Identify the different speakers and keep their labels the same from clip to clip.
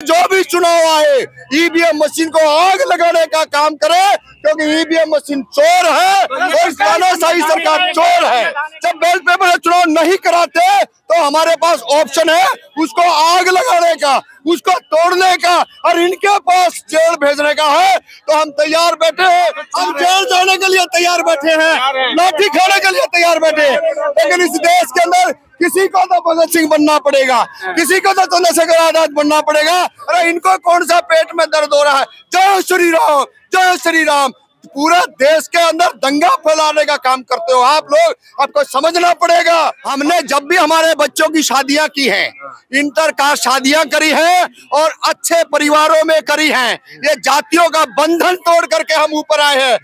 Speaker 1: जो भी चुनाव आए ईवीएम मशीन को आग लगाने का काम करे, क्योंकि ईवीएम मशीन चोर है और तानाशाही सरकार चोर है। जब बैलेट पेपर चुनाव नहीं कराते तो हमारे पास ऑप्शन है उसको आग लगाने का, उसको तोड़ने का और इनके पास जेल भेजने का है। तो हम तैयार बैठे हैं। हम जेल जाने के लिए तैयार बैठे हैं, लाठी खाने के लिए तैयार बैठे हैं। लेकिन इस देश के अंदर किसी को तो भगत सिंह बनना पड़ेगा। किसी को तो चंद्रशेखर आज़ाद बनना पड़ेगा। अरे इनको कौन सा पेट में दर्द हो रहा है? जय श्री राम जय श्री राम। पूरा देश के अंदर दंगा फैलाने का काम करते हो आप लोग। आपको समझना पड़ेगा। हमने जब भी हमारे बच्चों की शादियाँ की हैं इंटर कास्ट शादियाँ करी हैं और अच्छे परिवारों में करी हैं ये जातियों का बंधन तोड़ करके हम ऊपर आए हैं।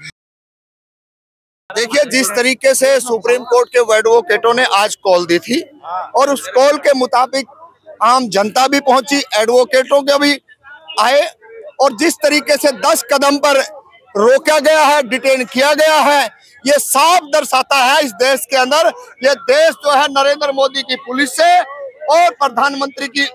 Speaker 1: देखिए, जिस तरीके से सुप्रीम कोर्ट के एडवोकेटों ने आज कॉल दी थी, और उस कॉल के मुताबिक आम जनता भी पहुँची एडवोकेटों के भी आए, और जिस तरीके से 10 कदम पर रोका गया है डिटेन किया गया है, ये साफ़ दर्शाता है इस देश के अंदर, ये देश जो है नरेंद्र मोदी की पुलिस से और प्रधानमंत्री की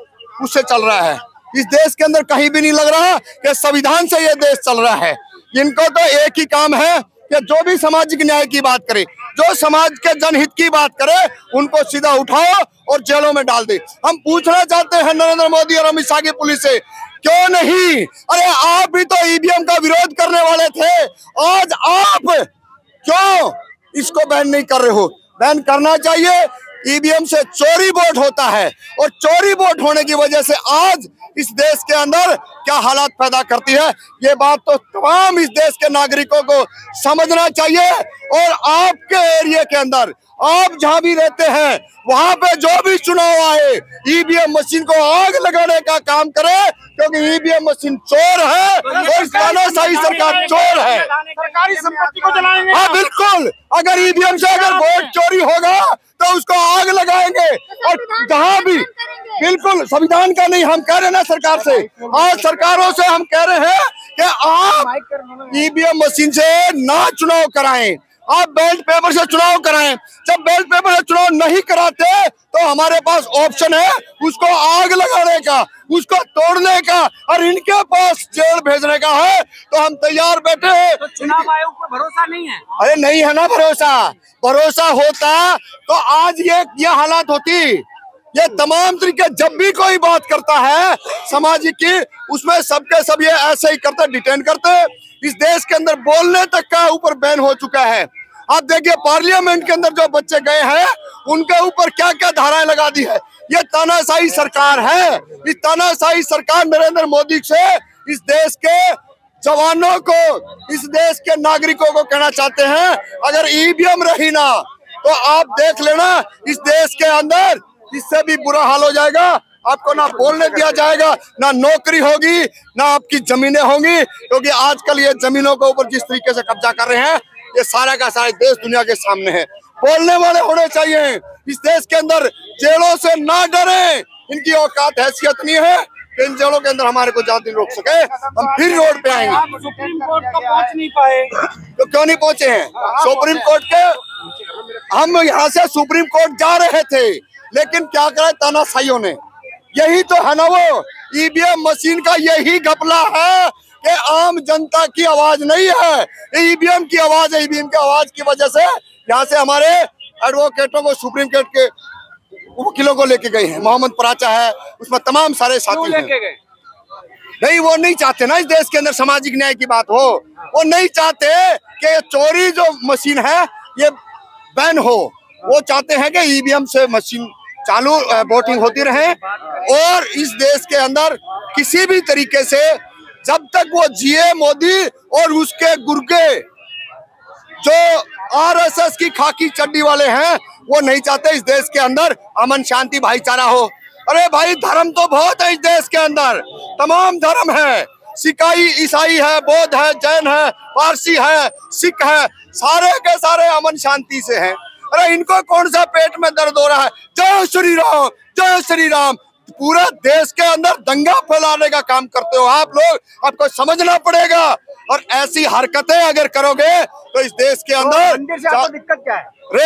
Speaker 1: उससे चल रहा है। इस देश के अंदर कहीं भी नहीं लग रहा कि संविधान से ये देश चल रहा है। इनको तो एक ही काम है कि जो भी सामाजिक न्याय की बात करे, जो समाज के जनहित की बात करे, उनको सीधा उठाओ और जेलों में डाल दे। हम पूछना चाहते हैं नरेंद्र मोदी और अमित शाह की पुलिस से, क्यों नहीं? अरे आप भी तो ईवीएम का विरोध करने वाले थे। आज आप क्यों इसको बैन नहीं कर रहे हो? बैन करना चाहिए ईवीएम से चोरी वोट होता है और चोरी वोट होने की वजह से आज इस देश के अंदर क्या हालात पैदा करती है? ये बात तो तमाम इस देश के नागरिकों को समझना चाहिए और आपके एरिया के अंदर आप जहाँ भी रहते हैं वहाँ पे जो भी चुनाव आए ईवीएम मशीन को आग लगाने का काम करे क्योंकि ईवीएम मशीन चोर है और तानाशाही सरकार चोर है।
Speaker 2: सरकारी संपत्ति को जलाएँगे।
Speaker 1: हाँ बिल्कुल। अगर ईवीएम से अगर वोट चोरी होगा तो उसको आग लगाएँगे और जहाँ भी बिल्कुल संविधान का नहीं हम कह रहे हैं ना सरकार से। आज सरकारों से हम कह रहे हैं कि आप ईवीएम मशीन से ना चुनाव कराएँ। आप बैलेट पेपर से चुनाव कराएँ। जब बैलेट पेपर से चुनाव नहीं कराते तो हमारे पास ऑप्शन है उसको आग लगाने का उसको तोड़ने का और इनके पास जेल भेजने का है। तो हम तैयार बैठे हैं।
Speaker 2: तो चुनाव आयोग पर भरोसा नहीं है?
Speaker 1: अरे नहीं है ना भरोसा। भरोसा होता तो आज ये ये हालात होती। ये तमाम तरीके जब भी कोई बात करता है सामाजिक की उसमें सबके सब ये ऐसे ही करते डिटेन करते। इस देश के अंदर बोलने तक का ऊपर बैन हो चुका है। आप देखिए, पार्लियामेंट के अंदर जो बच्चे गए हैं, उनके ऊपर क्या क्या धाराएँ लगा दी है? ये तानाशाही सरकार है। इस तानाशाही सरकार नरेंद्र मोदी से इस देश के जवानों को, इस देश के नागरिकों को कहना चाहते हैं, अगर ईवीएम रही ना तो आप देख लेना, इस देश के अंदर इससे भी बुरा हाल हो जाएगा। आपको ना बोलने दिया जाएगा, ना नौकरी होगी, ना आपकी जमीनें होंगी, क्योंकि आजकल ये जमीनों के ऊपर जिस तरीके से कब्जा कर रहे हैं ये सारा का सारा देश दुनिया के सामने है। बोलने वाले होने चाहिए। इस देश के अंदर जेलों से ना डरे। इनकी औकात हैसियत नहीं है। इन जेलों के अंदर हमारे को जाती रोक सके। हम फिर रोड पे आएँगे।
Speaker 2: सुप्रीम कोर्ट तक पहुँच नहीं पाए।
Speaker 1: तो क्यों नहीं पहुँचे हैं? सुप्रीम कोर्ट के हम यहाँ से सुप्रीम कोर्ट जा रहे थे। लेकिन क्या करे? तानाशाहियों ने। यही तो है ना वो। ईवीएम मशीन का यही घपला है। कि आम जनता की आवाज़ नहीं है। ईवीएम की आवाज़ है। ईवीएम की आवाज़ की वजह से यहाँ से हमारे एडवोकेटों को सुप्रीम कोर्ट के वकीलों को लेके गए हैं। मोहम्मद पराचा है। उसमें तमाम सारे साथी हैं।
Speaker 2: लेके गए?
Speaker 1: नहीं वो नहीं चाहते ना इस देश के अंदर सामाजिक न्याय की बात हो। वो नहीं चाहते कि ये चोरी जो मशीन है ये बैन हो। वो चाहते हैं कि ईवीएम से मशीन चालू वोटिंग होती रहे और इस देश के अंदर किसी भी तरीके से जब तक वो जिए मोदी और उसके गुर्गे जो आरएसएस की खाकी चड्डी वाले हैं, वो नहीं चाहते इस देश के अंदर अमन शांति भाईचारा हो। अरे भाई, धर्म तो बहुत है इस देश के अंदर। तमाम धर्म है। सिकाई ईसाई है, बौद्ध है, जैन है, पारसी है, सिख है, सारे के सारे अमन शांति से हैं। अरे इनको कौन सा पेट में दर्द हो रहा है? जय श्री राम, जय श्री राम। पूरा देश के अंदर दंगा फैलाने का काम करते हो आप लोग। आपको समझना पड़ेगा। और ऐसी हरकतें अगर करोगे तो इस देश के अंदर
Speaker 2: मंदिर से आपको दिक्कत क्या है?
Speaker 1: अरे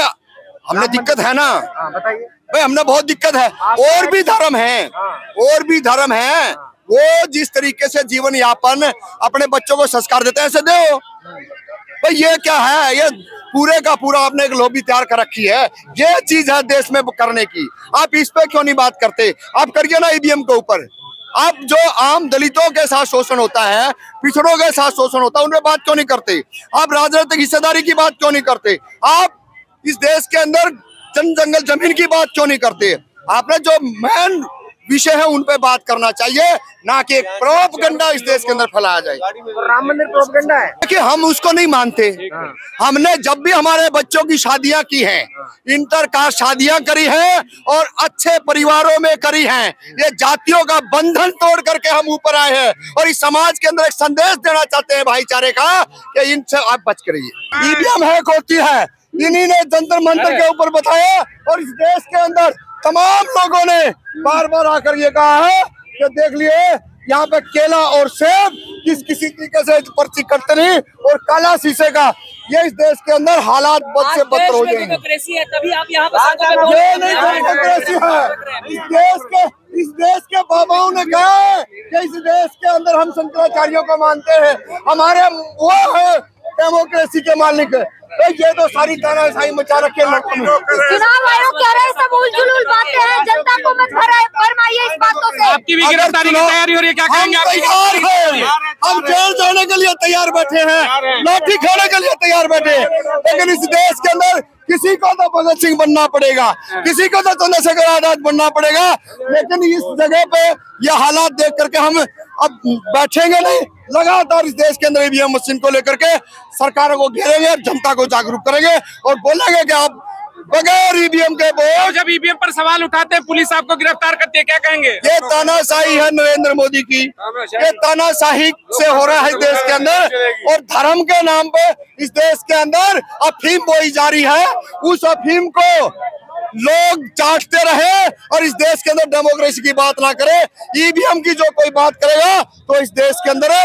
Speaker 1: हमने दिक्कत है ना।
Speaker 2: हाँ बताइए।
Speaker 1: भाई हमने बहुत दिक्कत है। और भी धर्म है। और भी धर्म है। वो जिस तरीके से जीवन यापन अपने बच्चों को संस्कार देते हैं ऐसे दो भाई ये क्या है? ये पूरे का पूरा आपने एक लॉबी तैयार कर रखी है। ये चीज़ है देश में करने की। आप इस पे क्यों नहीं बात करते? आप करिए ना ईवीएम के ऊपर। आप जो आम दलितों के साथ शोषण होता है, पिछड़ों के साथ शोषण होता है, उन पे बात क्यों नहीं करते? आप राजनीतिक हिस्सेदारी की बात क्यों नहीं करते? आप इस देश के अंदर जन जंगल ज़मीन की बात क्यों नहीं करते? आपने जो मेन विषय है उन पे बात करना चाहिए ना कि एक प्रोपगंडा इस देश के अंदर फैलाया जाए।
Speaker 2: राम मंदिर प्रोपगंडा है।
Speaker 1: कि हम उसको नहीं मानते। हमने जब भी हमारे बच्चों की शादियाँ की हैं इंटर कास्ट शादियाँ करी हैं और अच्छे परिवारों में करी हैं ये जातियों का बंधन तोड़ करके हम ऊपर आए हैं और इस समाज के अंदर एक संदेश देना चाहते हैं भाईचारे का कि इनसे आप बच कर रहिए। ईवीएम हैक होती है। इन्हीं ने जंतर मंत्र के ऊपर बताया और इस देश के अंदर तमाम लोगों ने बार बार आकर ये कहा है कि देख लिए यहाँ पे केला और सेब किस किसी तरीके से पर्ची करते नहीं और काला शीशे का। ये इस देश के अंदर हालात बद से बदतर हो जाएँगे
Speaker 3: तभी आप यहाँ पर सड़कों पे बोल
Speaker 1: ये नहीं डेमोक्रेसी है। इस देश के इस देश के बाबाओं ने कहा है कि इस देश के अंदर हम शंकराचार्यों को मानते हैं। हमारे वो है डेमोक्रेसी के मालिक तो ये तो सारी तानाशाही मचा रखे हैं
Speaker 4: चुनाव आयोग कह रहे हैं सब उलझुल बातें हैं जनता को मत भरा- भरमाइए इस बातों से।
Speaker 2: आपकी भी गिरफ्तारी की तैयारी हो रही है क्या
Speaker 1: हम
Speaker 2: कहेंगे आप
Speaker 1: तैयार हैं। हम जेल जाने के लिए तैयार बैठे हैं। लाठी खाने के लिए तैयार बैठे हैं। लेकिन इस देश के अंदर किसी को तो भगत सिंह बनना पड़ेगा किसी को तो चंद्रशेखर आज़ाद बनना पड़ेगा लेकिन इस जगह पे ये हालात देख करके हम अब बैठेंगे नहीं लगातार इस देश के अंदर ईवीएम मशीन को लेकर के सरकारों को घेरेंगे जनता को जागरूक करेंगे और बोलेंगे कि आप बगैर ईवीएम के
Speaker 2: और
Speaker 1: वोट
Speaker 2: जब ईवीएम पर सवाल उठाते हैं पुलिस आपको गिरफ़्तार करती है क्या कहेंगे?
Speaker 1: ये तानाशाही है नरेंद्र मोदी की। ये तानाशाही से हो रहा है देश के अंदर और धर्म के नाम पे इस देश के अंदर अफीम बोई जा रही है। उस अफीम को लोग चाटते रहे और इस देश के अंदर डेमोक्रेसी की बात ना करे। ईवीएम की जो कोई बात करेगा तो इस देश के अंदर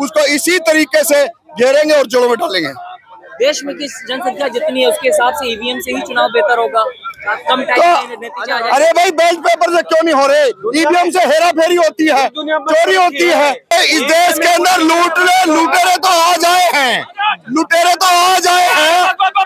Speaker 1: उसको इसी तरीके से घेरेंगे और जोड़ों में डालेंगे।
Speaker 3: देश में किस जनसंख्या जितनी है उसके हिसाब से ईवीएम से ही चुनाव बेहतर होगा। कम टाइम में नतीजा
Speaker 1: तो अरे भाई बैलेट पेपर से क्यों नहीं हो रहे? ईवीएम से हेरा फेरी होती है चोरी होती है। इस देश के अंदर लूटने लुटेरे तो आ जाए हैं। लुटेरे तो आ जाए हैं।